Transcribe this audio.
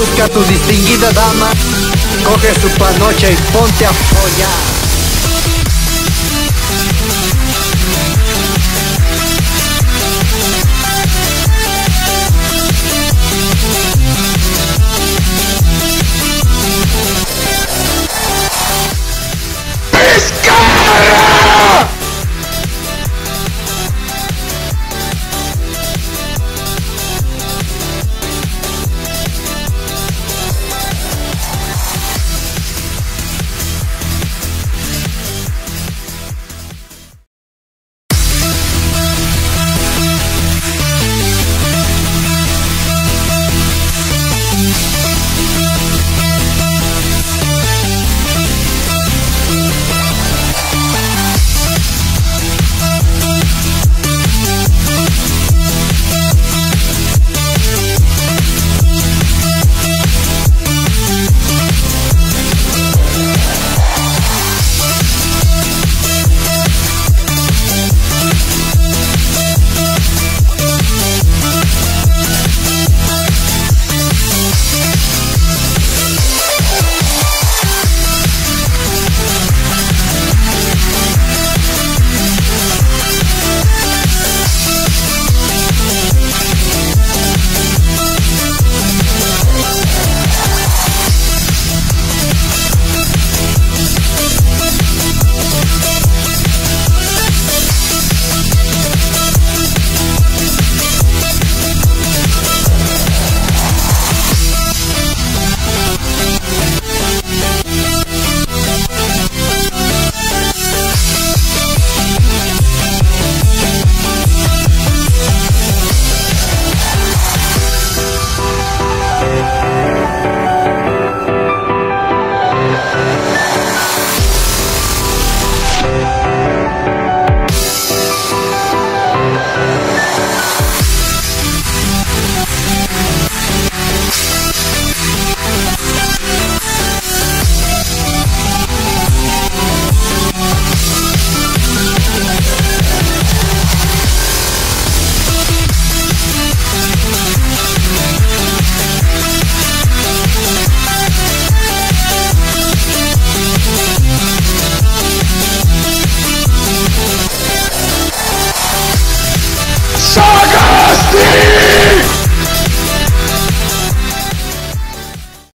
busca tu distinguida dama, coge su panocha y ponte a follar.